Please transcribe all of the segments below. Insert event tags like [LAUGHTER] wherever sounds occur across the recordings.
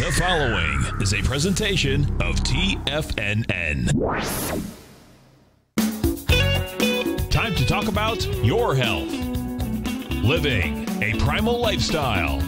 The following is a presentation of TFNN. Time to talk about your health. Living a primal lifestyle.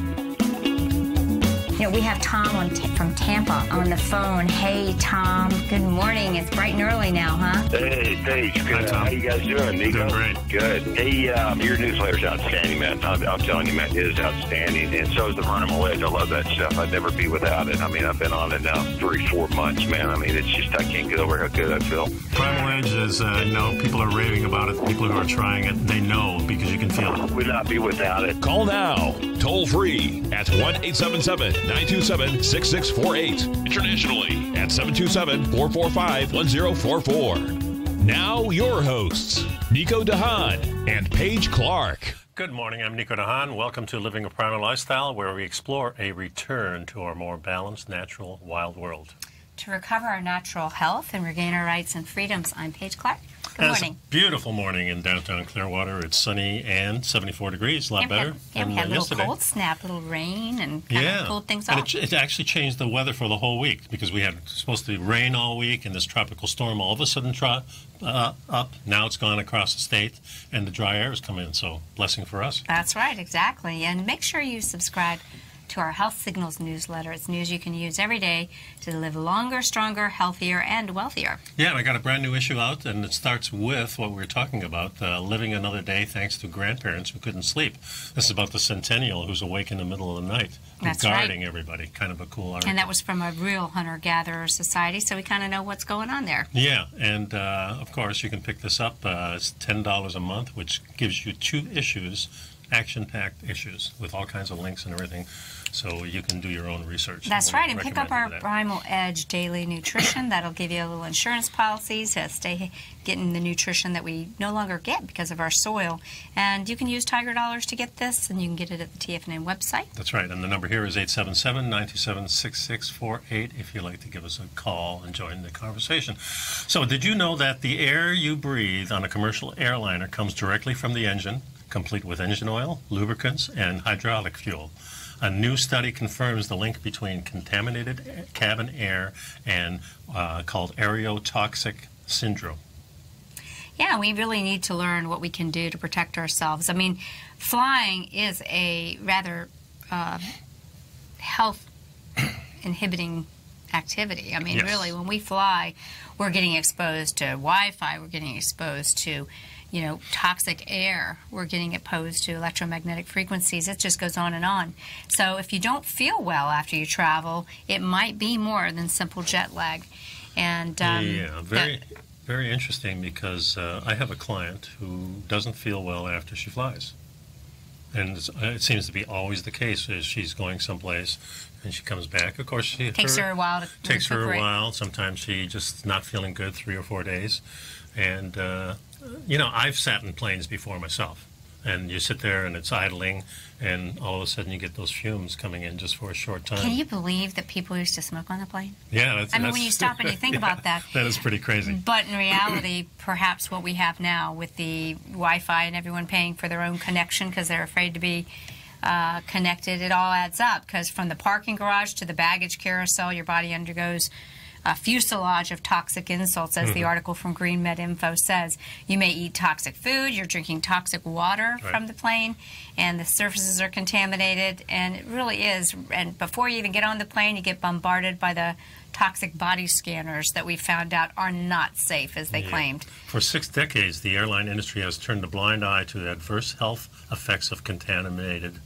You know, we have Tom on t- from Tampa on the phone. Hey, Tom. Good morning. It's bright and early now, huh? Hey, Paige. Good. Hi, Tom. How you guys doing, Nico? Doing great. Good. Hey, um, your newsletter's outstanding, man. I'm, I'm telling you, man, it is outstanding. And so is the Primal Edge. I love that stuff. I'd never be without it. I mean, I've been on it now three, four months, man. I mean, it's just, I can't get over how good I feel. Primal Edge is, uh, you know, people are raving about it. People who are trying it, they know because you can feel it. Would not be without it. Call now, toll free at 1 877 927 6648. Internationally at 727 445 1044. Now, your hosts, Nico de Haan and Paige Clarke. Good morning. I'm Nico de Haan. Welcome to Living a Primal Lifestyle, where we explore a return to our more balanced, natural, wild world. To recover our natural health and regain our rights and freedoms, I'm Paige Clarke. Good And it's morning. a beautiful morning in downtown Clearwater. It's sunny and 74 degrees, a lot Yeah, better yeah, we had a little yesterday. cold snap, a little rain, and kind Yeah, of cooled things and off. it, it actually changed the weather for the whole week because we had supposed to be rain all week and this tropical storm all of a sudden tro- uh, up. Now it's gone across the state and the dry air has come in. So blessing for us. That's right, exactly. And make sure you subscribe to our Health Signals newsletter. It's news you can use every day to live longer, stronger, healthier, and wealthier. Yeah, and I got a brand new issue out, and it starts with what we were talking about uh, living another day thanks to grandparents who couldn't sleep. This is about the centennial who's awake in the middle of the night, That's right. guarding everybody. Kind of a cool article. And that was from a real hunter gatherer society, so we kind of know what's going on there. Yeah, and uh, of course you can pick this up. Uh, it's ten dollars a month, which gives you two issues, action-packed issues with all kinds of links and everything, so you can do your own research. That's We'll right, and pick up our. Primal Edge Daily Nutrition. That'll give you a little insurance policy to stay getting the nutrition that we no longer get because of our soil. And you can use Tiger Dollars to get this, and you can get it at the TFNN website. That's right, and the number here is 877-927-6648 if you'd like to give us a call and join the conversation. So did you know that the air you breathe on a commercial airliner comes directly from the engine, complete with engine oil, lubricants, and hydraulic fuel? A new study confirms the link between contaminated cabin air and uh, called aerotoxic syndrome. Yeah, we really need to learn what we can do to protect ourselves. I mean, flying is a rather uh, health inhibiting activity. I mean, Yes. really, when we fly, we're getting exposed to Wi-Fi. We're getting exposed to, you know, toxic air. We're getting exposed to electromagnetic frequencies. It just goes on and on. So, if you don't feel well after you travel, it might be more than simple jet lag. And um, yeah, very, very interesting because uh, I have a client who doesn't feel well after she flies. And it seems to be always the case as she's going someplace and she comes back. Of course, she takes her a while to takes her a while. Sometimes she just not feeling good three or four days. And, uh, you know, I've sat in planes before myself. And you sit there and it's idling, and all of a sudden you get those fumes coming in just for a short time. Can you believe that people used to smoke on the plane? yeah, that's, I mean, when you stop and you think [LAUGHS] about that. that is pretty crazy. But in reality, perhaps what we have now with the Wi-Fi and everyone paying for their own connection because they're afraid to be uh, connected, it all adds up. Because from the parking garage to the baggage carousel, your body undergoes a fuselage of toxic insults, as Mm-hmm. the article from Green Med Info says. You may eat toxic food, you're drinking toxic water Right. from the plane, and the surfaces are contaminated, and it really is. And before you even get on the plane, you get bombarded by the toxic body scanners that we found out are not safe as they Yeah. claimed. For six decades, the airline industry has turned a blind eye to the adverse health effects of contaminated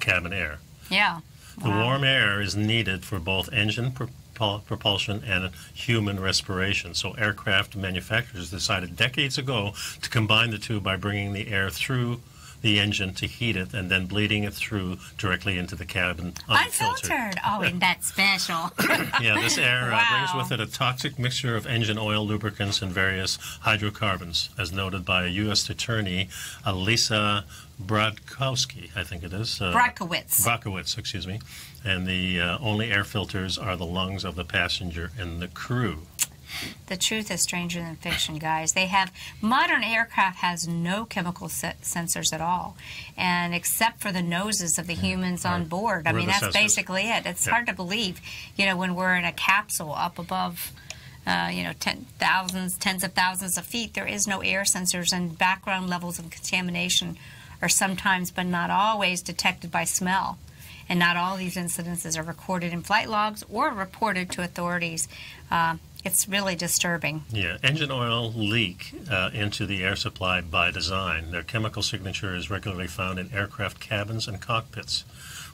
cabin air. Yeah. The Wow. warm air is needed for both engine propul- propulsion and human respiration. So, aircraft manufacturers decided decades ago to combine the two by bringing the air through the engine to heat it and then bleeding it through directly into the cabin unfiltered. Unfiltered. Oh, and that's special. [LAUGHS] Yeah, this air uh, brings with it a toxic mixture of engine oil, lubricants, and various hydrocarbons, as noted by a U.S. Attorney Elisa Brodkowski, I think it is. Uh. Brodkowitz, excuse me. And the uh, only air filters are the lungs of the passenger and the crew. The truth is stranger than fiction, guys. They have modern aircraft has no chemical se- sensors at all, and except for the noses of the humans on board. I mean, that's sensors. basically it. It's Yeah. hard to believe, you know, when we're in a capsule up above. Uh, you know, ten, thousands, tens of thousands of feet. There is no air sensors, and background levels of contamination are sometimes, but not always, detected by smell. And not all these incidences are recorded in flight logs or reported to authorities. Uh, it's really disturbing. Yeah, engine oil leak uh, into the air supply by design. Their chemical signature is regularly found in aircraft cabins and cockpits.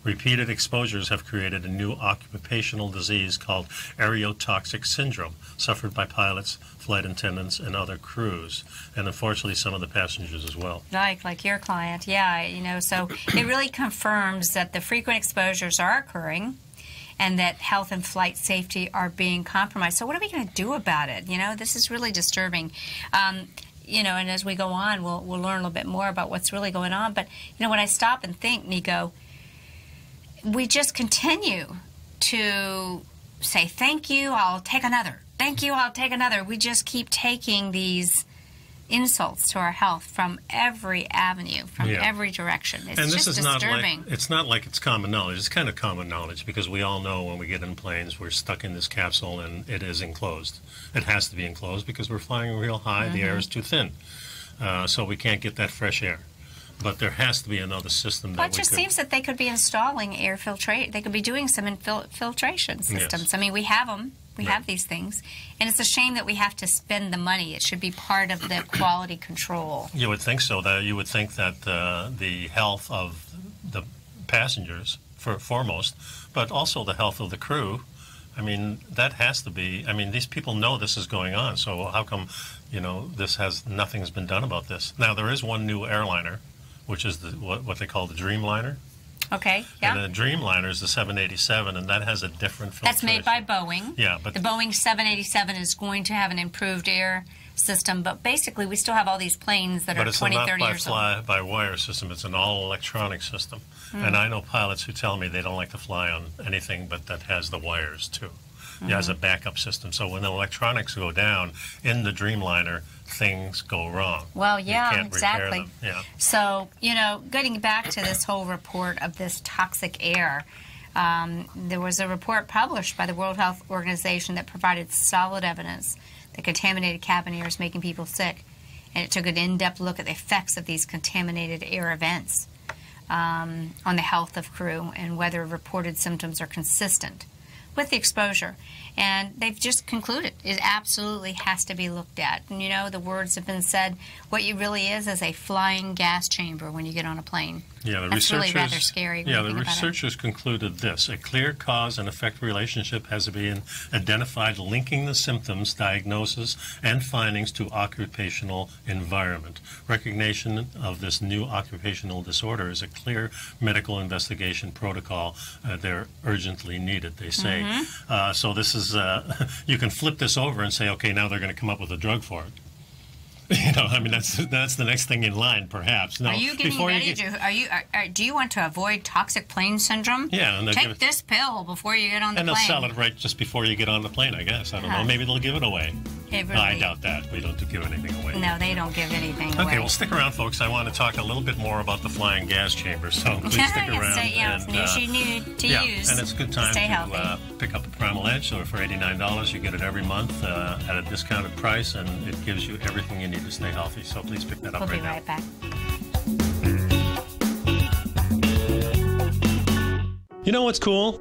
Repeated exposures have created a new occupational disease called aerotoxic syndrome, suffered by pilots, flight attendants, and other crews, and unfortunately some of the passengers as well. Like like your client, yeah, you know. So it really confirms that the frequent exposures are occurring, and that health and flight safety are being compromised. So what are we going to do about it? You know, this is really disturbing. Um, you know, and as we go on, we'll we'll learn a little bit more about what's really going on. But you know, when I stop and think, Nico, we just continue to say thank you. I'll take another. Thank you. I'll take another. We just keep taking these insults to our health from every avenue, from Yeah. every direction. It's and this just is not like it's not like it's common knowledge. It's kind of common knowledge because we all know when we get in planes, we're stuck in this capsule and it is enclosed. It has to be enclosed because we're flying real high. The Mm-hmm. air is too thin, uh, so we can't get that fresh air. But there has to be another system that Well, it just could. seems that they could be installing air filtrate. They could be doing some infil- filtration systems. I mean, we have them. We Right. have these things, and it's a shame that we have to spend the money. It should be part of the quality control. You would think so. That you would think that uh, the health of the passengers, for foremost, but also the health of the crew. I mean, that has to be. I mean, these people know this is going on. So how come, you know, this has nothing's been done about this? Now there is one new airliner, which is the what, what they call the Dreamliner. Okay, yeah. And the Dreamliner is the 787, and that has a different. That's made by Boeing. Yeah, but the Boeing 787 is going to have an improved air system, but basically we still have all these planes that But are 20, 30 by years old. fly by wire system. It's an all electronic system. Hmm. And I know pilots who tell me they don't like to fly on anything but that has the wires too. It has a backup system. So when the electronics go down in the Dreamliner, things go wrong. Well, yeah, exactly. Yeah. So, you know, getting back to this whole report of this toxic air, um, there was a report published by the World Health Organization that provided solid evidence that contaminated cabin air is making people sick. And it took an in depth look at the effects of these contaminated air events um, on the health of crew and whether reported symptoms are consistent with the exposure. And they've just concluded it absolutely has to be looked at. And you know, the words have been said what you really is is a flying gas chamber when you get on a plane. Yeah, the That's really researchers. rather scary yeah, the think about it. researchers concluded this: a clear cause and effect relationship has been identified, linking the symptoms, diagnosis, and findings to occupational environment. Recognition of this new occupational disorder is a clear medical investigation protocol. Uh, they're urgently needed. They say. Mm-hmm. Uh, so this is uh, [LAUGHS] you can flip this over and say, okay, now they're going to come up with a drug for it. [LAUGHS] You know, I mean, that's that's the next thing in line, perhaps. No, Are you getting before ready you get, to? Are you? Are, are, do you want to avoid toxic plane syndrome? Yeah, and take this pill before you get on the plane. And they'll sell it right just before you get on the plane, I guess. I don't know. Maybe they'll give it away. It I doubt that. We don't give anything away. No, they don't give anything Okay, away. Okay, well, stick around, folks. I want to talk a little bit more about the flying gas chamber, so [LAUGHS] please stick around. stay- yeah, and, uh, you need to yeah, use and it's a good time stay to uh, pick up a Primal Edge. So for $89, you get it every month uh, at a discounted price, and it gives you everything you need to stay healthy. So please pick that up we'll right be now. right back. You know what's cool?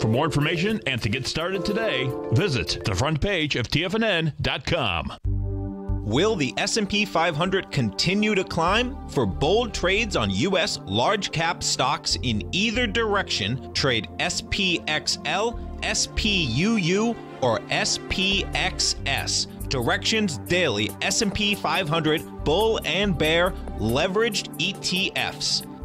For more information and to get started today, visit the front page of TFNN.com. Will the S&P 500 continue to climb? For bold trades on US large cap stocks in either direction, trade SPXL, SPUU, or SPXS. Directions Daily S&P 500 Bull and Bear Leveraged ETFs.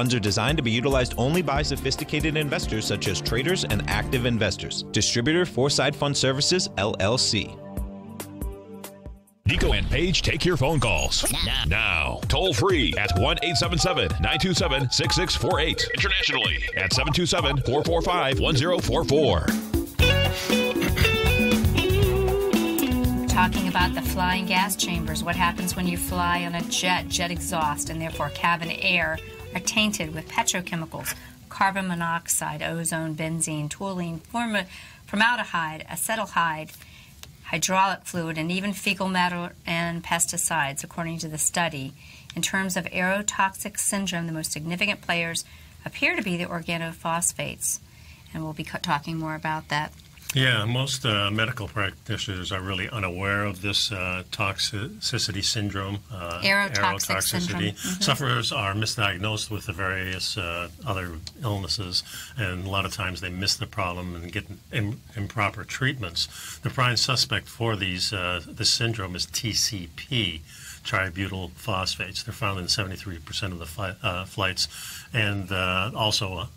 funds are designed to be utilized only by sophisticated investors such as traders and active investors. Distributor Foreside Fund Services, LLC. Nico and Paige take your phone calls now. now. Toll free at 1 877 927 6648. Internationally at 727 445 1044. talking about the flying gas chambers. What happens when you fly on a jet, jet exhaust, and therefore cabin air are tainted with petrochemicals, carbon monoxide, ozone, benzene, toluene, formaldehyde, acetaldehyde, hydraulic fluid, and even fecal matter and pesticides, according to the study. In terms of aerotoxic syndrome, the most significant players appear to be the organophosphates. And we'll be talking more about that yeah, most uh, medical practitioners are really unaware of this uh, toxicity syndrome, uh, aerotoxic aerotoxicity. Syndrome. Mm-hmm. Sufferers are misdiagnosed with the various uh, other illnesses, and a lot of times they miss the problem and get Im- improper treatments. The prime suspect for these uh, this syndrome is TCP tributyl phosphates. They're found in 73% of the fi- uh, flights, and uh, also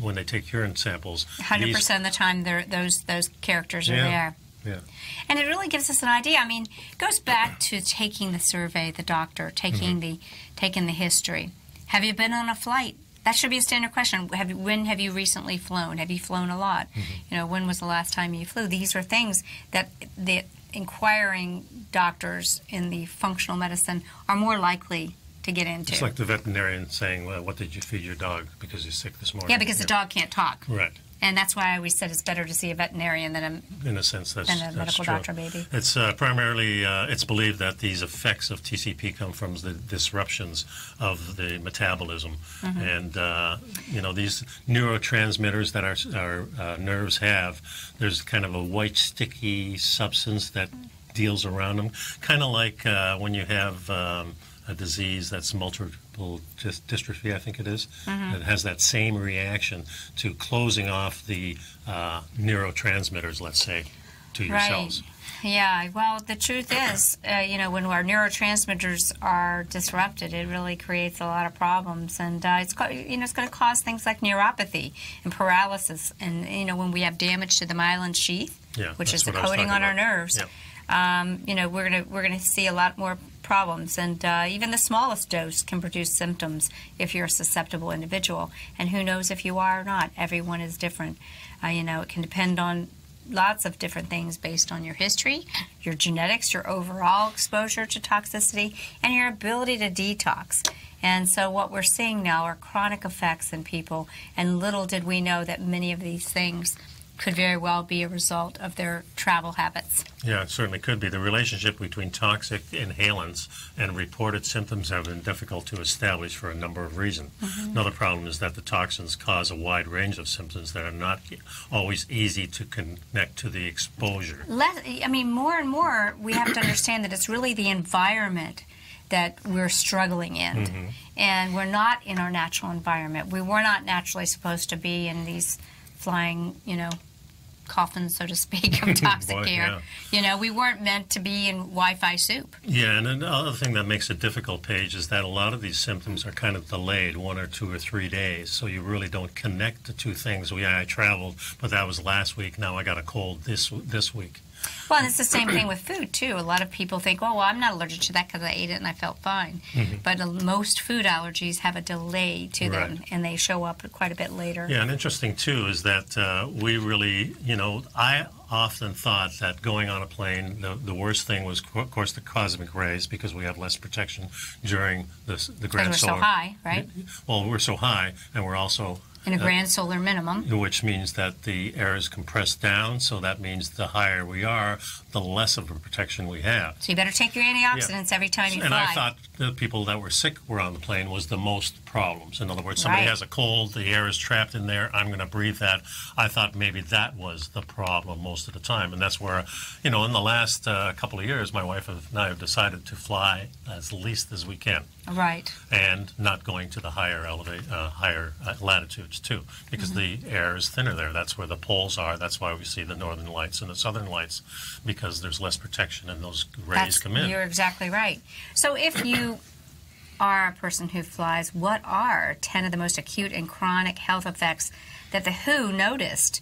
when they take urine samples. 100% of the time, those those characters are yeah, there. Yeah. And it really gives us an idea. I mean, it goes back to taking the survey, the doctor, taking mm-hmm. the taking the history. Have you been on a flight? That should be a standard question. Have you, when have you recently flown? Have you flown a lot? Mm-hmm. You know, when was the last time you flew? These are things that that inquiring doctors in the functional medicine are more likely to get into. It's like the veterinarian saying, well, "What did you feed your dog because he's sick this morning?" Yeah, because yeah. the dog can't talk. Right. And that's why I always said it's better to see a veterinarian than a in a sense that's, than a that's medical true. doctor, maybe. It's uh, primarily uh, it's believed that these effects of TCP come from the disruptions of the metabolism, mm-hmm. and uh, you know these neurotransmitters that our our uh, nerves have. There's kind of a white sticky substance that deals around them, kind of like uh, when you have um, a disease that's multiple dystrophy, I think it is, mm-hmm. It has that same reaction to closing off the uh, neurotransmitters, let's say, to your right. cells. Yeah, well, the truth is, uh, you know, when our neurotransmitters are disrupted, it really creates a lot of problems, and uh, it's you know it's going to cause things like neuropathy and paralysis, and you know when we have damage to the myelin sheath, yeah, which is the coating on about. our nerves. Yeah um, you know, we're gonna we're gonna see a lot more problems, and uh, even the smallest dose can produce symptoms if you're a susceptible individual. And who knows if you are or not? Everyone is different. Uh, you know, it can depend on lots of different things based on your history, your genetics, your overall exposure to toxicity, and your ability to detox. And so, what we're seeing now are chronic effects in people, and little did we know that many of these things could very well be a result of their travel habits. Yeah, it certainly could be. The relationship between toxic inhalants and reported symptoms have been difficult to establish for a number of reasons. Mm-hmm. Another problem is that the toxins cause a wide range of symptoms that are not always easy to connect to the exposure. Less, I mean, more and more we have to understand that it's really the environment that we're struggling in. And we're not in our natural environment. We were not naturally supposed to be in these flying, you know, coffins, so to speak, of [LAUGHS] toxic Boy, air. yeah. You know, we weren't meant to be in Wi Fi soup. Yeah, and another thing that makes it difficult, Paige, is that a lot of these symptoms are kind of delayed, one or two or three days. So you really don't connect the two things. Well, yeah, I traveled, but that was last week. Now I got a cold this this week. Well, and it's the same thing with food too. A lot of people think, "Oh, well, I'm not allergic to that because I ate it and I felt fine." But uh, most food allergies have a delay to them, Mm-hmm. And they show up quite a bit later. Yeah, and interesting too is that uh, we really, you know, I often thought that going on a plane, the, the worst thing was, of course, the cosmic rays because we have less protection during this, the grand we're so high, right? Well, we're so high, and we're also In a uh, grand solar minimum. which means that the air is compressed down. So that means the higher we are, the less of a protection we have. So you better take your antioxidants every time you And fly. And I thought the people that were sick were on the plane was the most problems. In other words, somebody Right. has a cold, the air is trapped in there, I'm going to breathe that. I thought maybe that was the problem most of the time. And that's where, you know, in the last uh, couple of years, my wife and I have decided to fly as least as we can right. and not going to the higher elevate, uh, higher uh, latitudes too, because the air is thinner there. That's where the poles are. That's why we see the northern lights and the southern lights, because there's less protection and those rays That's, come in. You're exactly right. So if [CLEARS THROAT] you are a person who flies, what are 10 of the most acute and chronic health effects that the WHO noticed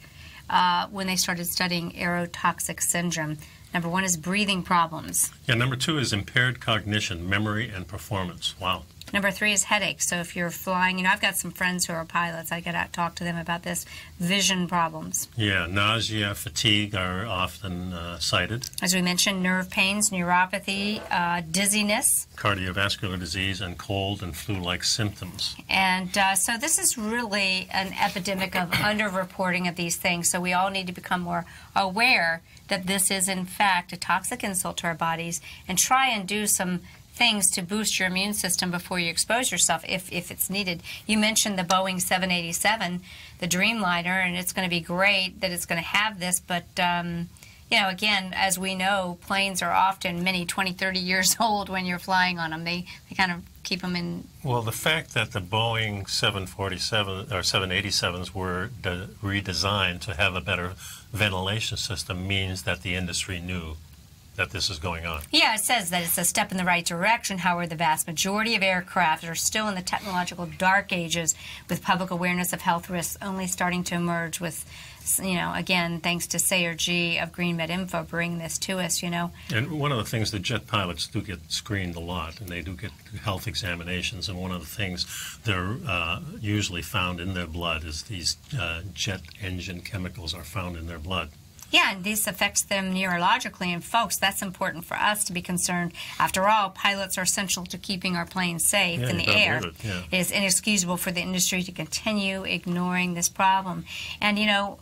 uh, when they started studying aerotoxic syndrome? Number one is breathing problems. Yeah, number two is impaired cognition, memory, and performance. Wow. Number three is headaches. So if you're flying, you know, I've got some friends who are pilots. I get to talk to them about this. Vision problems. Yeah, nausea, fatigue are often uh, cited. As we mentioned, nerve pains, neuropathy, uh, dizziness. Cardiovascular disease and cold and flu-like symptoms. And uh, so this is really an epidemic of [CLEARS THROAT] underreporting of these things. So we all need to become more aware that this is, in fact, a toxic insult to our bodies and try and do some things to boost your immune system before you expose yourself if, if it's needed. You mentioned the Boeing 787, the Dreamliner, and it's going to be great that it's going to have this, but. Um, you know, again, as we know, planes are often many 20, 30 years [LAUGHS] old when you're flying on them. They, they kind of keep them in Well, the fact that the Boeing 747 or 787s were de- redesigned to have a better ventilation system means that the industry knew that this is going on. Yeah, it says that it's a step in the right direction. However, the vast majority of aircraft are still in the technological dark ages, with public awareness of health risks only starting to emerge. With, you know, again, thanks to Sayer Ji of Green Med Info bringing this to us. You know, And one of the things the jet pilots do get screened a lot, and they do get health examinations. And one of the things they're uh, usually found in their blood is these uh, jet engine chemicals are found in their blood. Yeah, and this affects them neurologically. And folks, that's important for us to be concerned. After all, pilots are essential to keeping our planes safe Yeah, in the air. it, yeah. It is inexcusable for the industry to continue ignoring this problem. And you know,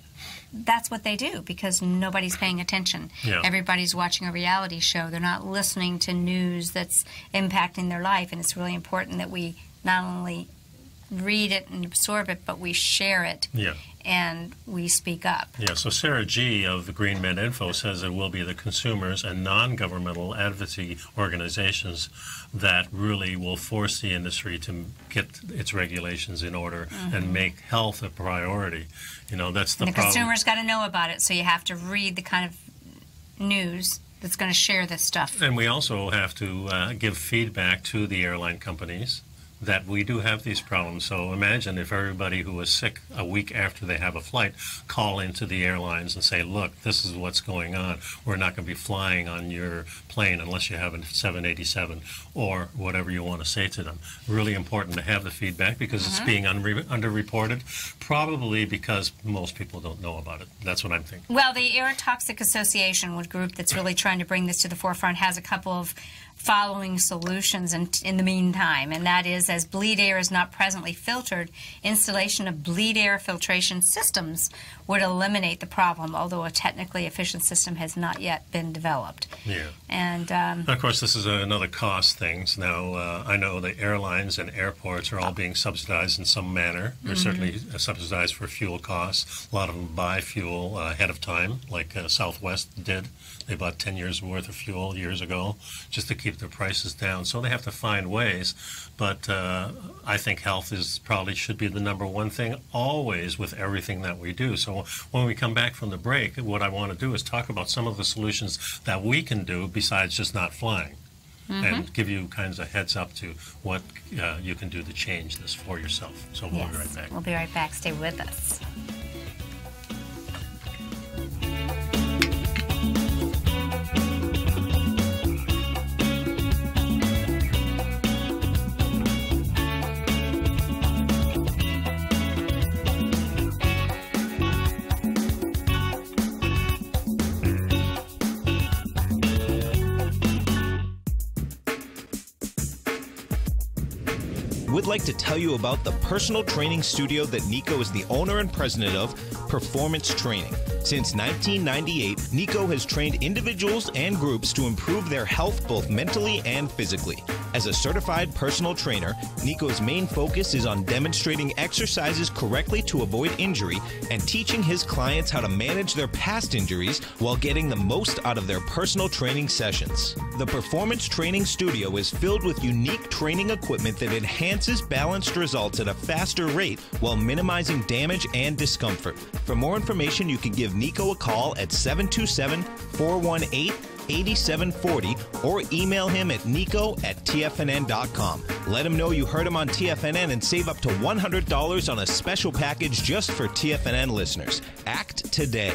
that's what they do because nobody's paying attention. Yeah. Everybody's watching a reality show. They're not listening to news that's impacting their life. And it's really important that we not only read it and absorb it, but we share it Yeah. And we speak up. Yeah, so Sayer Ji. of the Green Med Info says it will be the consumers and non governmental advocacy organizations that really will force the industry to get its regulations in order and make health a priority. You know, that's the, Mm-hmm. And the problem. consumer's got to know about it, so you have to read the kind of news that's going to share this stuff. And we also have to uh, give feedback to the airline companies that we do have these problems. So imagine if everybody who is sick a week after they have a flight call into the airlines and say, look, this is what's going on. We're not going to be flying on your plane unless you have a 787 or whatever you want to say to them. Really important to have the feedback because it's mm-hmm. being unre- underreported, probably because most people don't know about it. That's what I'm thinking. Well, the Aerotoxic Association, one group that's really trying to bring this to the forefront, has a couple of following solutions in, in the meantime, and that is as bleed air is not presently filtered, installation of bleed air filtration systems would eliminate the problem, although a technically efficient system has not yet been developed. Yeah. And um, Of course, this is another cost thing. So Now, uh, I know the airlines and airports are all being subsidized in some manner. They're certainly uh, subsidized for fuel costs. A lot of them buy fuel uh, ahead of time, like uh, Southwest did. They bought 10 years worth of fuel years ago just to keep their prices down. So they have to find ways. But uh, I think health is probably should be the number one thing always with everything that we do. So when we come back from the break, what I want to do is talk about some of the solutions that we can do besides just not flying. And give you kinds of heads up to what uh, you can do to change this for yourself. So we'll be right back. we'll be right back. Stay with us. Like to tell you about the personal training studio that Nico is the owner and president of, Performance Training. Since 1998, Nico has trained individuals and groups to improve their health both mentally and physically. As a certified personal trainer, Nico's main focus is on demonstrating exercises correctly to avoid injury and teaching his clients how to manage their past injuries while getting the most out of their personal training sessions. The Performance Training Studio is filled with unique training equipment that enhances balanced results at a faster rate while minimizing damage and discomfort. For more information, you can give Nico a call at 727 418 8740 or email him at nico at tfnn.com. Let him know you heard him on TFNN and save up to $100 on a special package just for TFNN listeners. Act today.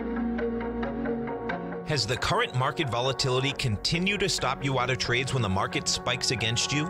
Has the current market volatility continued to stop you out of trades when the market spikes against you?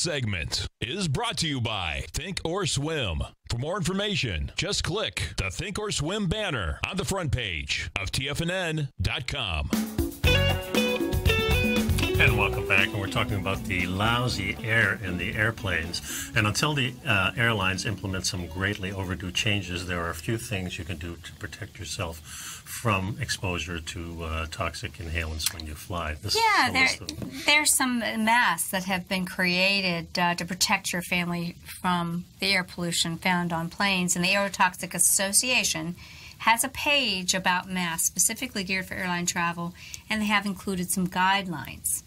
segment is brought to you by Think or Swim. For more information, just click the Think or Swim banner on the front page of TFNN.com. And welcome back. And we're talking about the lousy air in the airplanes. And until the uh, airlines implement some greatly overdue changes, there are a few things you can do to protect yourself from exposure to uh, toxic inhalants when you fly. This Yeah, there, there's some masks that have been created uh, to protect your family from the air pollution found on planes. And the Aerotoxic Association has a page about masks specifically geared for airline travel, and they have included some guidelines.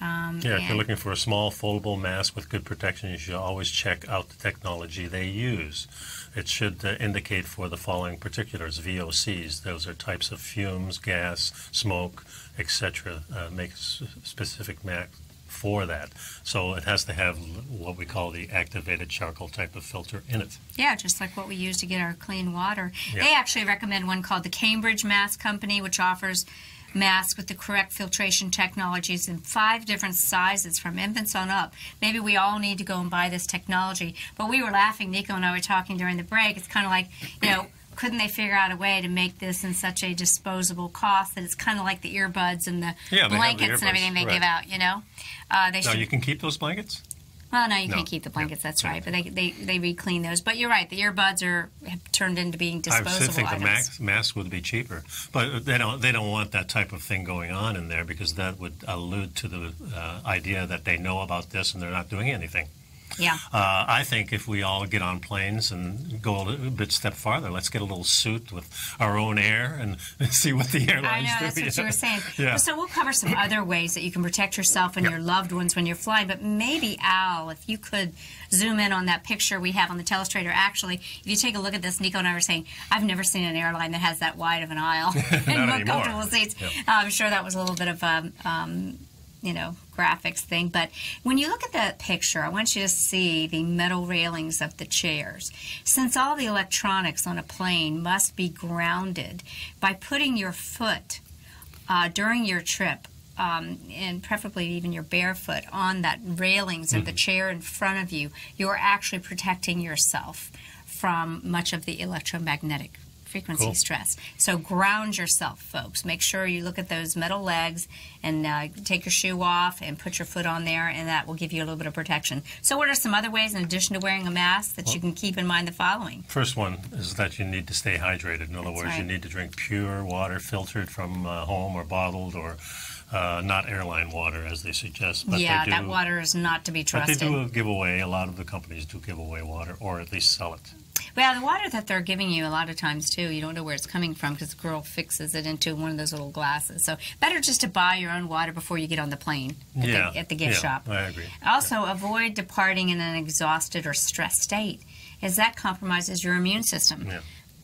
Um, Yeah, if you're looking for a small foldable mask with good protection, you should always check out the technology they use. It should uh, indicate for the following particulars, VOCs. Those are types of fumes, gas, smoke, etc. Uh, make specific mask for that. So it has to have what we call the activated charcoal type of filter in it. Yeah, just like what we use to get our clean water. Yeah. They actually recommend one called the Cambridge Mask Company, which offers masks with the correct filtration technologies in five different sizes from infants on up. Maybe we all need to go and buy this technology. But we were laughing, Nico and I were talking during the break. It's kind of like, you know, couldn't they figure out a way to make this in such a disposable cost that it's kind of like the earbuds and the Yeah, have the blankets and everything they right. give out, you know? Uh, they Now, should you can keep those blankets? Well, no, you No. can't keep the blankets. That's Yeah. right. But they, they they re-clean those. But you're right. The earbuds are turned into being disposable. I think the items. mask, mask would be cheaper, but they don't. They don't want that type of thing going on in there because that would allude to the uh, idea that they know about this and they're not doing anything. Yeah. Uh, I think if we all get on planes and go a little bit step farther, let's get a little suit with our own air and [LAUGHS] see what the airlines. I know do. that's what you were saying. Yeah. So we'll cover some other ways that you can protect yourself and Yeah. your loved ones when you're flying. But maybe Al, if you could zoom in on that picture we have on the telestrator. Actually, if you take a look at this, Nico and I were saying I've never seen an airline that has that wide of an aisle [LAUGHS] and more comfortable seats. Yeah. I'm sure that was a little bit of um, um, you know graphics thing. But when you look at that picture, I want you to see the metal railings of the chairs. Since all the electronics on a plane must be grounded, by putting your foot uh, during your trip, um, and preferably even your barefoot on that railings of the Mm-hmm. chair in front of you, you are actually protecting yourself from much of the electromagnetic frequency Cool. stress. So ground yourself, folks. Make sure you look at those metal legs and uh, take your shoe off and put your foot on there, and that will give you a little bit of protection. So, what are some other ways, in addition to wearing a mask, that you can keep in mind the following? First one is that you need to stay hydrated. In other That's words, you need to drink pure water, filtered from uh, home or bottled, or uh, not airline water, as they suggest. But yeah, they do, that water is not to be trusted. But they do give away. A lot of the companies do give away water, or at least sell it. Well, the water that they're giving you a lot of times too, you don't know where it's coming from because the girl fixes it into one of those little glasses. So better just to buy your own water before you get on the plane at, yeah, the, at the gift yeah, shop. I agree. Also, avoid departing in an exhausted or stressed state, as that compromises your immune system.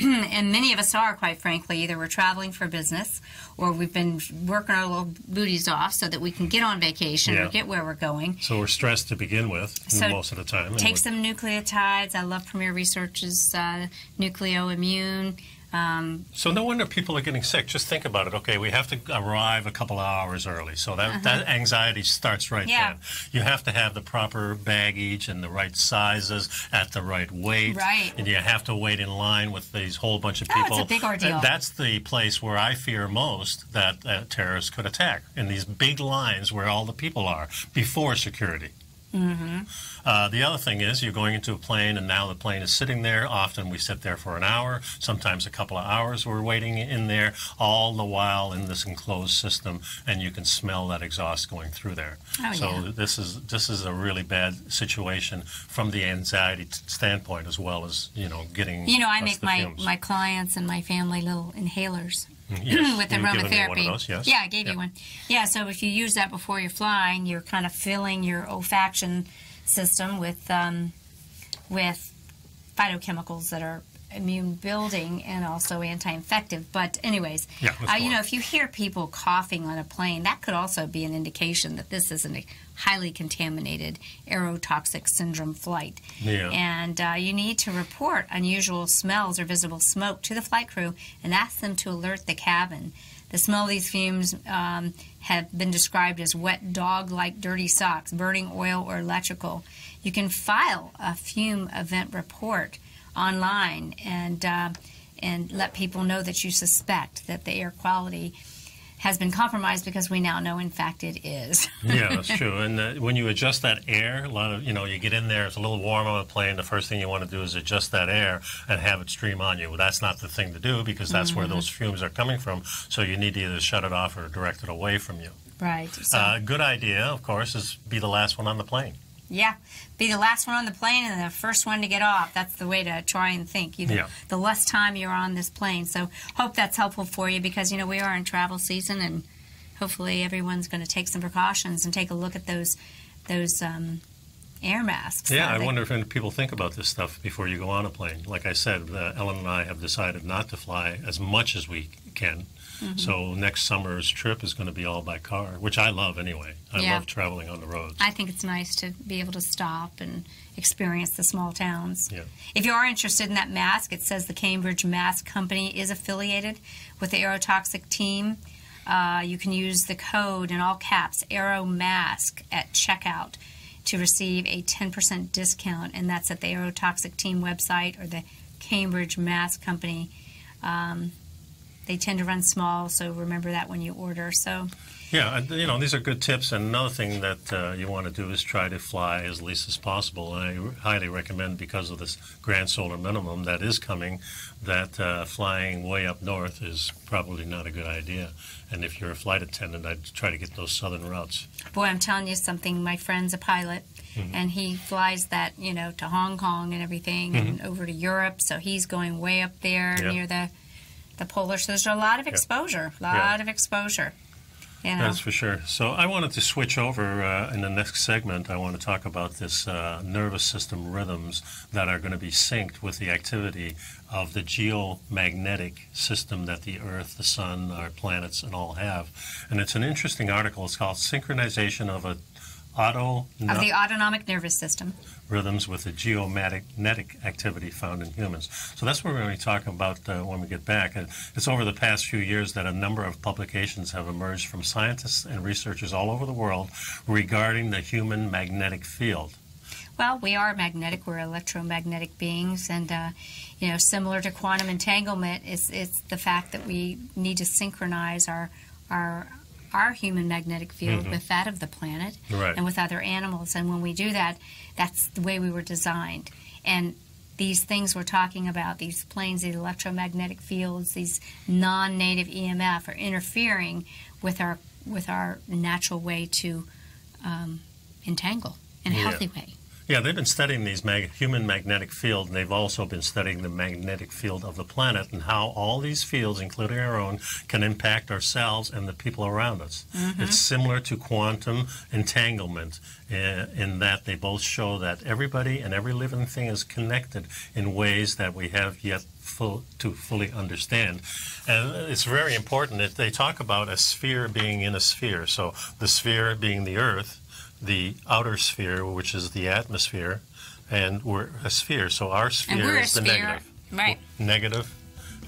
Yeah. [CLEARS THROAT] and many of us are, quite frankly, either we're traveling for business or we've been working our little booties off so that we can get on vacation or get where we're going. So we're stressed to begin with So most of the time. Take some nucleotides. I love Premier Research's uh, Nucleoimmune. Um, So no wonder people are getting sick. Just think about it. Okay, we have to arrive a couple of hours early, so that that anxiety starts right. Yeah. then. You have to have the proper baggage and the right sizes at the right weight, Right. And you have to wait in line with these whole bunch of Oh, it's people. a big ordeal. That's the place where I fear most that uh, terrorists could attack in these big lines where all the people are before security. Mm-hmm. Uh, the other thing is you're going into a plane and now the plane is sitting there. Often we sit there for an hour, sometimes a couple of hours we're waiting in there, all the while in this enclosed system, and you can smell that exhaust going through there. Oh, so yeah. this is this is a really bad situation from the anxiety t- standpoint as well as you know getting. you know, I make my, fumes. my clients and my family little inhalers. [CLEARS THROAT] Yes, with you've given me aromatherapy. those, yes. Yeah, I gave Yeah. you one. Yeah, so if you use that before you're flying, you're kind of filling your olfaction system with um, with phytochemicals that are immune building and also anti-infective. But anyways, Yeah, uh, you know, if you hear people coughing on a plane, that could also be an indication that this is a highly contaminated aerotoxic syndrome flight. Yeah. And uh, you need to report unusual smells or visible smoke to the flight crew and ask them to alert the cabin. The smell of these fumes um, have been described as wet dog like dirty socks, burning oil, or electrical. You can file a fume event report online and, uh, and let people know that you suspect that the air quality has been compromised because we now know, in fact, it is. [LAUGHS] yeah, that's true. And uh, when you adjust that air, a lot of you know, you get in there, it's a little warm on the plane. The first thing you want to do is adjust that air and have it stream on you. Well, that's not the thing to do because that's mm-hmm. where those fumes are coming from. So you need to either shut it off or direct it away from you. Right. So. Uh, good idea, of course, is be the last one on the plane. Yeah, be the last one on the plane and the first one to get off. That's the way to try and think. You, yeah. The less time you're on this plane. So hope that's helpful for you because you know we are in travel season and hopefully everyone's going to take some precautions and take a look at those those um, air masks. Yeah, I they... wonder if people think about this stuff before you go on a plane. Like I said, uh, Ellen and I have decided not to fly as much as we can Mm-hmm. So next summer's trip is going to be all by car, which I love anyway. I yeah. love traveling on the roads. I think it's nice to be able to stop and experience the small towns. Yeah. If you are interested in that mask, it says the Cambridge Mask Company is affiliated with the Aerotoxic team. Uh, you can use the code in all caps AeroMask at checkout to receive a 10% discount, and that's at the Aerotoxic team website or the Cambridge Mask Company. Um, they tend to run small, so remember that when you order. So. Yeah, you know, these are good tips. And another thing that uh, you want to do is try to fly as least as possible. And I highly recommend, because of this grand solar minimum that is coming, that uh, flying way up north is probably not a good idea. And if you're a flight attendant, I'd try to get those southern routes. Boy, I'm telling you something. My friend's a pilot, mm-hmm. and he flies that, you know, to Hong Kong and everything, mm-hmm. and over to Europe. So he's going way up there yep. near the the polar. So there's a lot of exposure, a lot yeah. of exposure. You know. That's for sure. So I wanted to switch over uh, in the next segment. I want to talk about this uh, nervous system rhythms that are going to be synced with the activity of the geomagnetic system that the Earth, the Sun, our planets, and all have. And it's an interesting article. It's called "Synchronization of a Auto of the autonomic nervous system rhythms with the geomagnetic activity found in humans. So that's what we're going to be talking about uh, when we get back. It's over the past few years that a number of publications have emerged from scientists and researchers all over the world regarding the human magnetic field. Well, we are magnetic. We're electromagnetic beings, and uh, you know, similar to quantum entanglement, it's it's the fact that we need to synchronize our our our human magnetic field mm-hmm. with that of the planet right. and with other animals. And when we do that, that's the way we were designed. And these things we're talking about, these planes, these electromagnetic fields, these non-native EMF, are interfering with our with our natural way to um, entangle in a yeah. healthy way. Yeah, they've been studying these mag- human magnetic field, and they've also been studying the magnetic field of the planet and how all these fields, including our own, can impact ourselves and the people around us. Mm-hmm. It's similar to quantum entanglement uh, in that they both show that everybody and every living thing is connected in ways that we have yet full, to fully understand. And it's very important that they talk about a sphere being in a sphere. So the sphere being the Earth the outer sphere, which is the atmosphere, and we're a sphere. So our sphere is the sphere. negative. Right. Negative,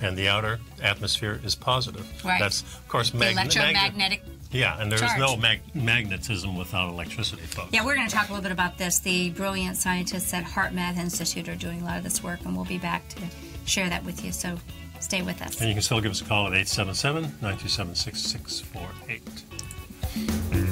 and the outer atmosphere is positive. Right. That's, of course, mag- electromagnetic. Yeah, and there's no mag- magnetism without electricity, folks. Yeah, we're going to talk a little bit about this. The brilliant scientists at HeartMath Institute are doing a lot of this work, and we'll be back to share that with you. So stay with us. And you can still give us a call at 877 927 6648.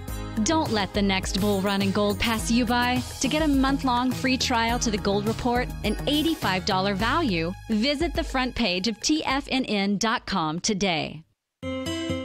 Don't let the next bull run in gold pass you by. To get a month long free trial to the Gold Report, an $85 value, visit the front page of TFNN.com today.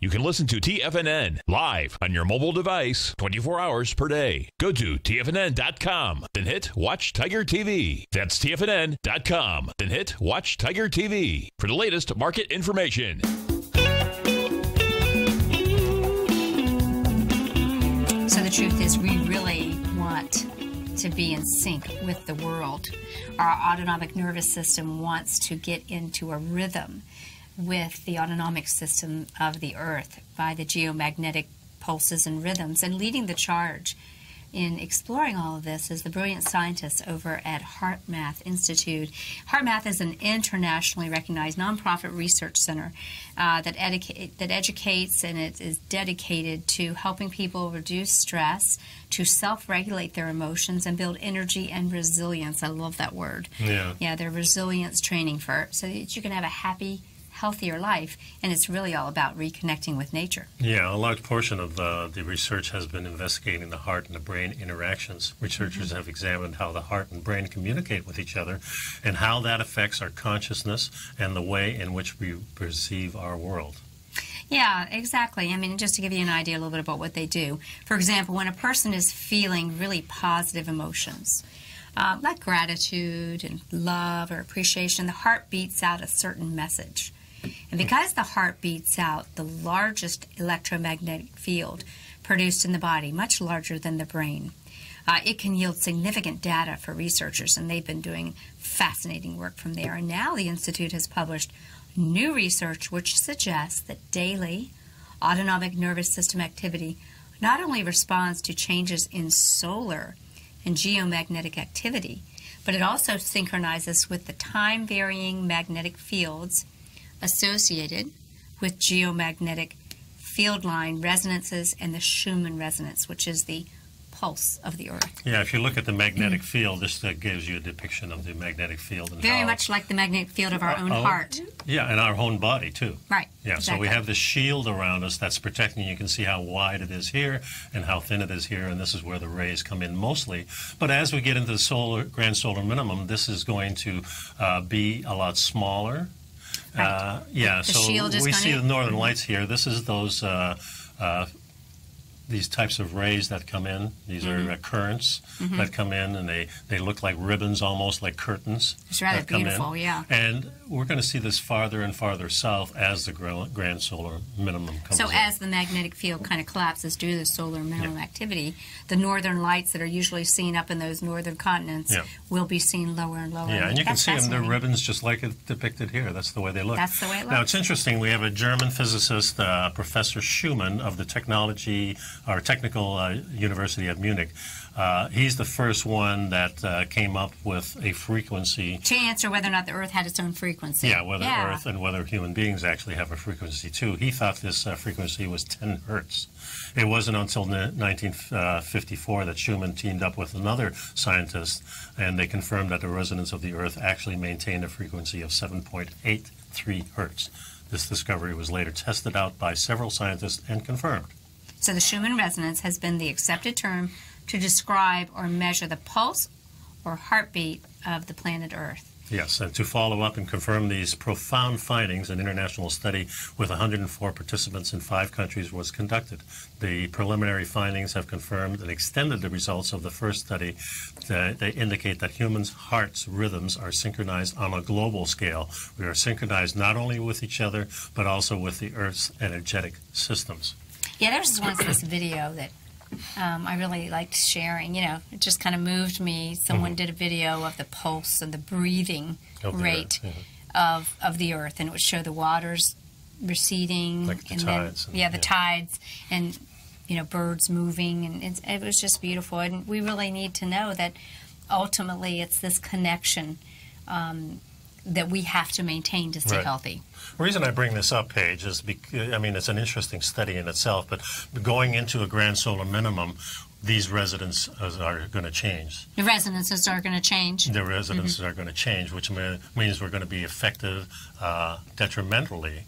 you can listen to TFNN live on your mobile device 24 hours per day. Go to TFNN.com, then hit Watch Tiger TV. That's TFNN.com, then hit Watch Tiger TV for the latest market information. So the truth is, we really want to be in sync with the world. Our autonomic nervous system wants to get into a rhythm with the autonomic system of the earth by the geomagnetic pulses and rhythms. And leading the charge in exploring all of this is the brilliant scientists over at HeartMath Institute. HeartMath is an internationally recognized nonprofit research center uh, that, educa- that educates and it is dedicated to helping people reduce stress, to self regulate their emotions, and build energy and resilience. I love that word. Yeah. Yeah, their resilience training for so that you can have a happy, healthier life. And it's really all about reconnecting with nature. Yeah, a large portion of the, the research has been investigating the heart and the brain interactions. Researchers have examined how the heart and brain communicate with each other and how that affects our consciousness and the way in which we perceive our world. Yeah, exactly. I mean, just to give you an idea a little bit about what they do. For example, when a person is feeling really positive emotions, uh, like gratitude and love or appreciation, the heart beats out a certain message. And because the heart beats out the largest electromagnetic field produced in the body, much larger than the brain, uh, it can yield significant data for researchers, and they've been doing fascinating work from there. And now the Institute has published new research which suggests that daily autonomic nervous system activity not only responds to changes in solar and geomagnetic activity, but it also synchronizes with the time varying magnetic fields associated with geomagnetic field line resonances and the Schumann resonance, which is the pulse of the Earth. Yeah, if you look at the magnetic field, this uh, gives you a depiction of the magnetic field. And Very much like the magnetic field of our own Oh, heart. Yeah, and our own body, too. Right. Yeah, so we have this shield around us that's protecting. You can see how wide it is here and how thin it is here, and this is where the rays come in mostly. But as we get into the solar grand solar minimum, this is going to uh, be a lot smaller. Uh, yeah, The so we see the northern lights here. This is those. Uh, uh, these types of rays that come in, these Mm-hmm. are uh, currents that come in, and they, they look like ribbons, almost like curtains. It's rather that come in. beautiful, yeah. And we're going to see this farther and farther south as the grand solar minimum comes So in. as the magnetic field kind of collapses due to the solar minimum activity, the northern lights that are usually seen up in those northern continents Yeah. will be seen lower and lower. yeah, and you can see them. They're ribbons just like it depicted here. That's the way they look. That's the way it looks. Now, it's interesting. We have a German physicist, uh, Professor Schumann of the Technology our technical uh, university of Munich. Uh, he's the first one that uh, came up with a frequency. To answer whether or not the Earth had its own frequency. Yeah, whether Earth and whether human beings actually have a frequency too. He thought this uh, frequency was 10 hertz. It wasn't until 1954 that Schumann teamed up with another scientist, and they confirmed that the resonance of the Earth actually maintained a frequency of 7.83 hertz. This discovery was later tested out by several scientists and confirmed. So the Schumann resonance has been the accepted term to describe or measure the pulse or heartbeat of the planet Earth. Yes, and to follow up and confirm these profound findings, an international study with 104 participants in five countries was conducted. The preliminary findings have confirmed and extended the results of the first study. They indicate that humans' hearts' rhythms are synchronized on a global scale. We are synchronized not only with each other, but also with the Earth's energetic systems. Yeah, there was once this video that um, I really liked sharing. You know, it just kind of moved me. Someone mm-hmm. did a video of the pulse and the breathing of rate yeah. of of the earth, and it would show the waters receding, like the and tides. Then, yeah, the yeah. tides, and you know, birds moving, and it, it was just beautiful. And we really need to know that ultimately it's this connection. Um, that we have to maintain to stay right. healthy. The reason I bring this up, Paige, is because, I mean, it's an interesting study in itself, but going into a grand solar minimum, these resonances are going to change. The resonances are going to change. The resonances mm-hmm. are going to change, which means we're going to be affected uh, detrimentally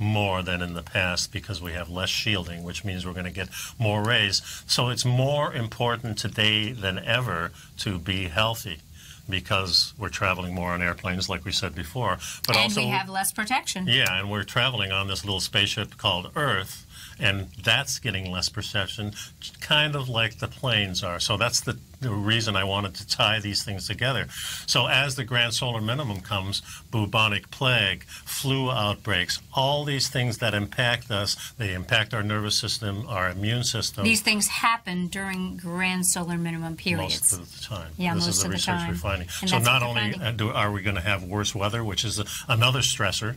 more than in the past because we have less shielding, which means we're going to get more rays. So it's more important today than ever to be healthy because we're traveling more on airplanes, like we said before. But and also, we have less protection. Yeah, and we're traveling on this little spaceship called Earth, and that's getting less perception, kind of like the planes are. So that's the the reason I wanted to tie these things together. So as the grand solar minimum comes, bubonic plague, flu outbreaks, all these things that impact us, they impact our nervous system, our immune system. These things happen during grand solar minimum periods. Most of the time. Yeah, this most is the of research the time. we're finding. And so not only uh, do, are we going to have worse weather, which is another stressor,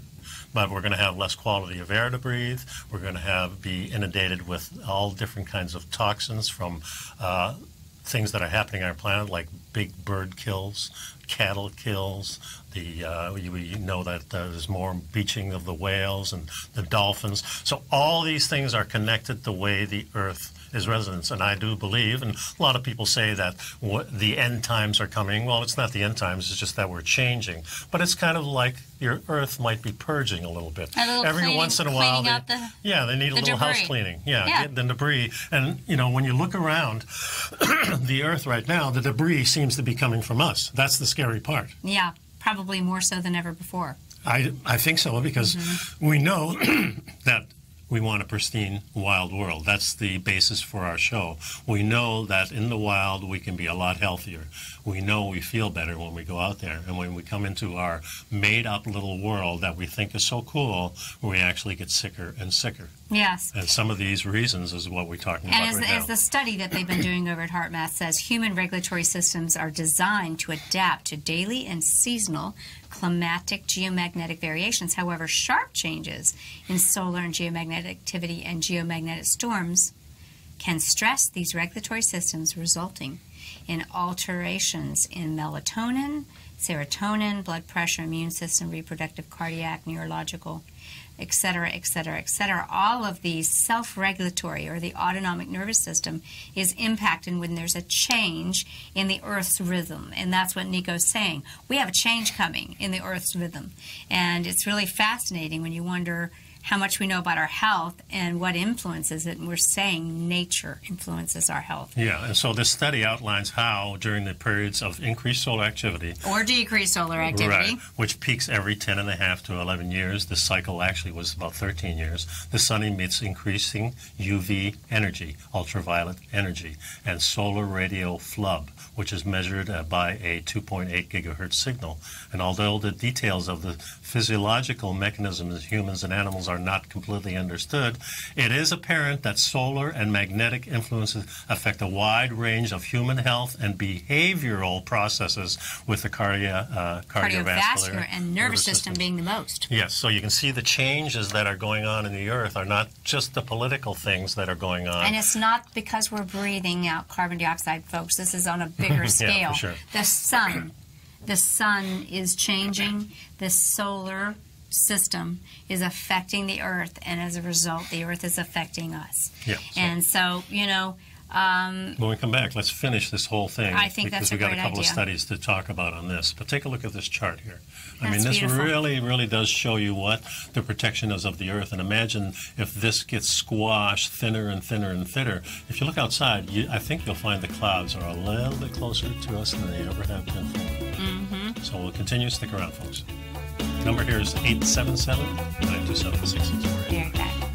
but we're going to have less quality of air to breathe. We're going to have be inundated with all different kinds of toxins from uh, things that are happening on our planet, like big bird kills, cattle kills. The uh, we, know that uh, there's more beaching of the whales and the dolphins. So all these things are connected the way the Earth is residents. And I do believe, and a lot of people say that the end times are coming. Well, it's not the end times, it's just that we're changing. But it's kind of like your earth might be purging a little bit. A little Every cleaning, once in a while, they, the, yeah, they need a the little debris. house cleaning. Yeah, yeah. the debris. And, you know, when you look around [CLEARS THROAT] the earth right now, the debris seems to be coming from us. That's the scary part. Yeah, probably more so than ever before. I, I think so because mm-hmm. we know [CLEARS THROAT] that we want a pristine wild world. That's the basis for our show. We know that in the wild we can be a lot healthier. We know we feel better when we go out there. And when we come into our made up little world that we think is so cool, we actually get sicker and sicker. Yes. And some of these reasons is what we're talking and about. And right as, the study that they've been doing over at HeartMath says, human regulatory systems are designed to adapt to daily and seasonal climatic geomagnetic variations. However, sharp changes in solar and geomagnetic activity and geomagnetic storms can stress these regulatory systems, resulting in alterations in melatonin, serotonin, blood pressure, immune system, reproductive, cardiac, neurological, etc., etc., etc. All of the self-regulatory or the autonomic nervous system is impacted when there's a change in the Earth's rhythm, and that's what Nico's saying. We have a change coming in the Earth's rhythm, and it's really fascinating when you wonder how much we know about our health and what influences it. And we're saying nature influences our health. Yeah, and so this study outlines how during the periods of increased solar activity or decreased solar activity, right, which peaks every 10 and a half to 11 years, the cycle actually was about 13 years, the sun emits increasing UV energy, ultraviolet energy, and solar radio flux, which is measured uh, by a 2.8 gigahertz signal. And although the details of the physiological mechanisms humans and animals are not completely understood, it is apparent that solar and magnetic influences affect a wide range of human health and behavioral processes with the cardia, uh, cardiovascular, cardiovascular and nervous system being the most. Yes, so you can see the changes that are going on in the earth are not just the political things that are going on. And it's not because we're breathing out carbon dioxide, folks. This is on a bigger [LAUGHS] scale. sure. The sun, the sun is changing. The solar system is affecting the earth, and as a result, the earth is affecting us. Yeah, so- And so, you know, um, When we come back, let's finish this whole thing. I think because that's a we've got a couple of studies to talk about on this. But take a look at this chart here. I mean, this beautiful. really, really does show you what the protection is of the Earth. And imagine if this gets squashed thinner and thinner and thinner. If you look outside, you, I think you'll find the clouds are a little bit closer to us than they ever have been. Mm-hmm. So we'll continue. To stick around, folks. Number here is 877 927 6648. be right back.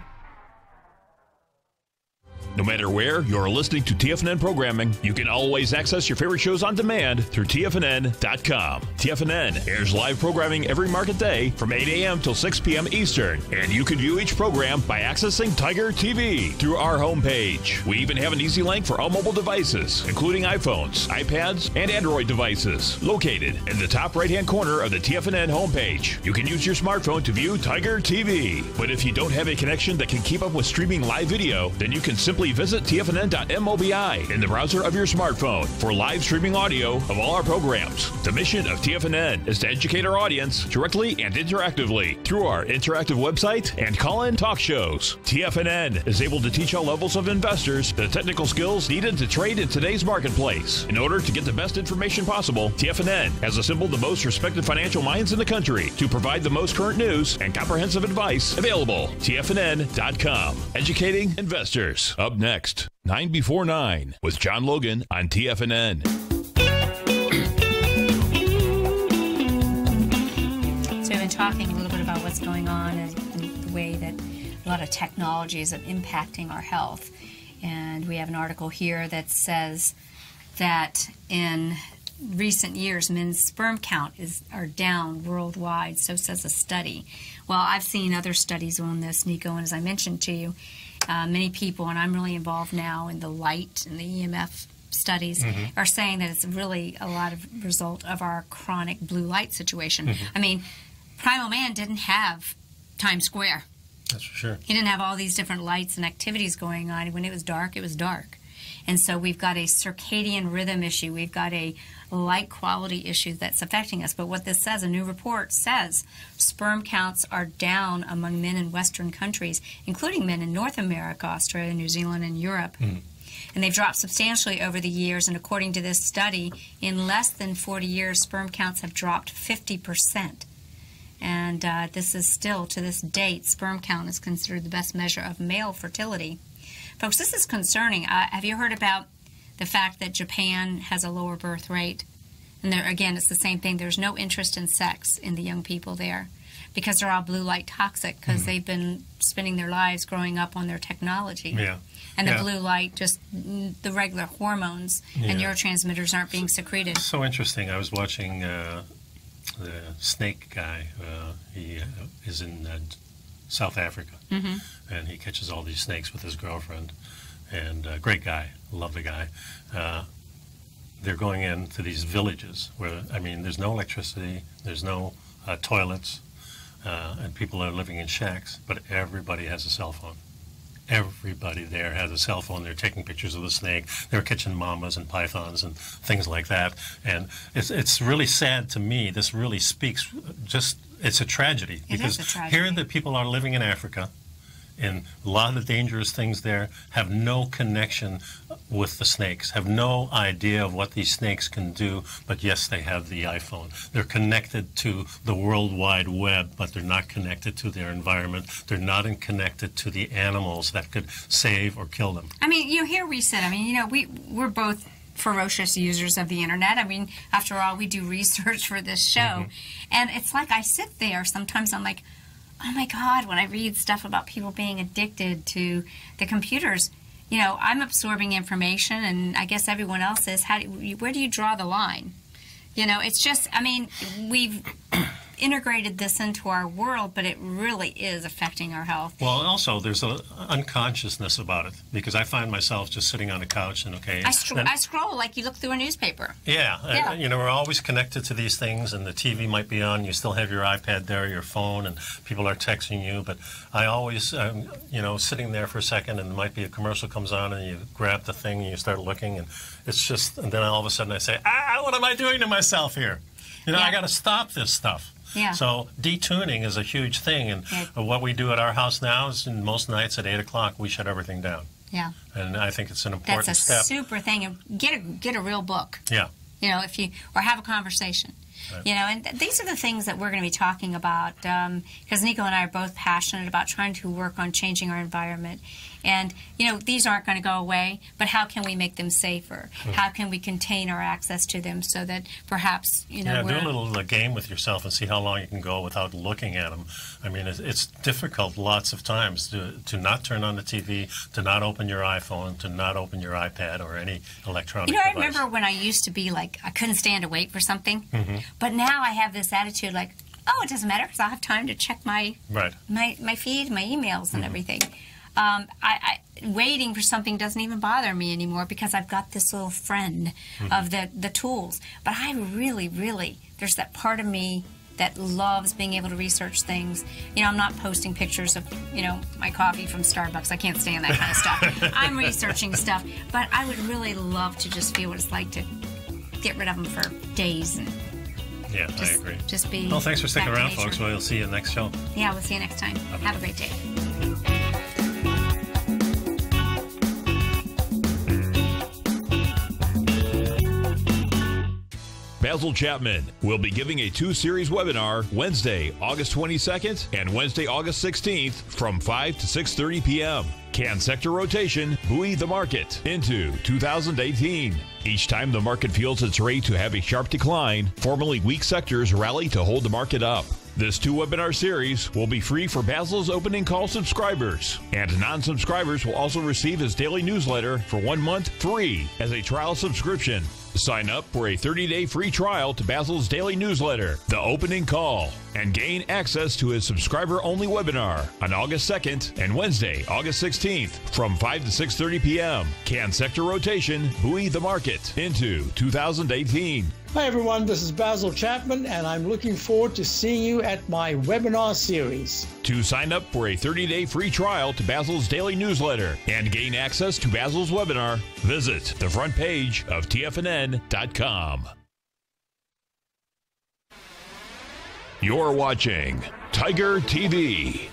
No matter where you're listening to TFNN programming, you can always access your favorite shows on demand through TFNN.com. TFNN airs live programming every market day from 8 a.m. till 6 p.m. Eastern, and you can view each program by accessing Tiger TV through our homepage. We even have an easy link for all mobile devices, including iPhones, iPads, and Android devices, located in the top right hand corner of the TFNN homepage. You can use your smartphone to view Tiger TV. But if you don't have a connection that can keep up with streaming live video, then you can simply visit tfnn.mobi in the browser of your smartphone for live streaming audio of all our programs. The mission of TFNN is to educate our audience directly and interactively through our interactive website and call-in talk shows. TFNN is able to teach all levels of investors the technical skills needed to trade in today's marketplace. In order to get the best information possible, TFNN has assembled the most respected financial minds in the country to provide the most current news and comprehensive advice available. TFNN.com. Educating investors. Up next, 9 before 9 with John Logan on TFNN. So we've been talking a little bit about what's going on and, the way that a lot of technology is impacting our health. And we have an article here that says that in recent years, men's sperm count is are down worldwide. So says a study. Well, I've seen other studies on this, Nico, and as I mentioned to you, uh, many people, and I'm really involved now in the light and the EMF studies, are saying that it's really a lot of result of our chronic blue light situation. I mean, Primal Man didn't have Times Square. That's for sure. He didn't have all these different lights and activities going on. When it was dark, it was dark. And so we've got a circadian rhythm issue. We've got a light quality issue that's affecting us. But what this says, a new report says, sperm counts are down among men in Western countries, including men in North America, Australia, New Zealand, and Europe. Mm. And they've dropped substantially over the years. And according to this study, in less than 40 years, sperm counts have dropped 50%. And uh, this is still, to this date, sperm count is considered the best measure of male fertility. Folks, this is concerning. Uh, have you heard about the fact that Japan has a lower birth rate? And there, again, it's the same thing. There's no interest in sex in the young people there because they're all blue light toxic because mm. they've been spending their lives growing up on their technology. Yeah. And the yeah. blue light, just the regular hormones yeah. and neurotransmitters aren't being secreted. So interesting. I was watching uh, the snake guy. Uh, he uh, is in uh, South Africa, mm-hmm. and he catches all these snakes with his girlfriend. And uh, great guy, love the guy. Uh, they're going into these villages where I mean, there's no electricity, there's no uh, toilets, uh, and people are living in shacks. But everybody has a cell phone. Everybody there has a cell phone. They're taking pictures of the snake. They're catching mambas and pythons and things like that. And it's it's really sad to me. This really speaks. Just it's a tragedy it because a tragedy. here the people are living in Africa and a lot of the dangerous things there have no connection with the snakes, have no idea of what these snakes can do, but yes, they have the iPhone. They're connected to the World Wide Web, but they're not connected to their environment. They're not connected to the animals that could save or kill them. I mean, you know, here we said. I mean, you know, we, we're both ferocious users of the internet. I mean, after all, we do [LAUGHS] research for this show. Mm-hmm. And it's like I sit there, sometimes I'm like, oh my God, when I read stuff about people being addicted to the computers, you know, I'm absorbing information, and I guess everyone else is. How? Do you, where do you draw the line? You know, it's just. I mean, we've integrated this into our world, but it really is affecting our health. Well, also there's an unconsciousness about it because I find myself just sitting on a couch and okay. I, stro- I scroll like you look through a newspaper. Yeah, yeah. I, you know we're always connected to these things, and the TV might be on. You still have your iPad there, your phone, and people are texting you. But I always, um, you know, sitting there for a second, and there might be a commercial comes on, and you grab the thing and you start looking, and it's just, and then all of a sudden I say, ah, what am I doing to myself here? You know, Yeah. I got to stop this stuff. Yeah. So detuning is a huge thing, and Yeah. Uh, what we do at our house now is, in most nights at eight o'clock, we shut everything down, Yeah, and I think it's an important that's a step. super thing. And get a get a real book. yeah. you know, if you or have a conversation. Right. You know, and th- these are the things that we're going to be talking about um, because Nico and I are both passionate about trying to work on changing our environment. And, you know, these aren't going to go away, but how can we make them safer? Hmm. How can we contain our access to them so that perhaps, you know, yeah, do a little uh, game with yourself and see how long you can go without looking at them. I mean, it's, it's difficult lots of times to, to not turn on the TV, to not open your iPhone, to not open your iPad or any electronic You know, I remember when I used to be like, I couldn't stand to wait for something, Mm-hmm. but now I have this attitude like, oh, it doesn't matter because I'll have time to check my Right. my, my feed, my emails, and everything. Um, I, I, waiting for something doesn't even bother me anymore because I've got this little friend Mm-hmm. of the, the tools. But I really, really, there's that part of me that loves being able to research things. You know, I'm not posting pictures of, you know, my coffee from Starbucks. I can't stand that kind of stuff. [LAUGHS] I'm researching stuff, but I would really love to just feel what it's like to get rid of them for days and Yeah, just, I agree. just be. Well, thanks for sticking around, folks. We'll see you next show. Yeah, we'll see you next time. Have a great day. Basil Chapman will be giving a two series webinar Wednesday, August 22nd and Wednesday, August 16th from 5 to 6:30 p.m. Can sector rotation buoy the market into 2018? Each time the market feels it's ready to have a sharp decline, formerly weak sectors rally to hold the market up. This two webinar series will be free for Basil's opening call subscribers, and non subscribers will also receive his daily newsletter for one month free as a trial subscription. Sign up for a 30 day free trial to Basil's daily newsletter, The Opening Call, and gain access to his subscriber only webinar on August 2nd and Wednesday, August 16th from 5 to 6:30 p.m. Can sector rotation buoy the market into 2018? Hi, everyone. This is Basil Chapman, and I'm looking forward to seeing you at my webinar series. To sign up for a 30 day free trial to Basil's daily newsletter and gain access to Basil's webinar, visit the front page of TFNN.com. You're watching Tiger TV.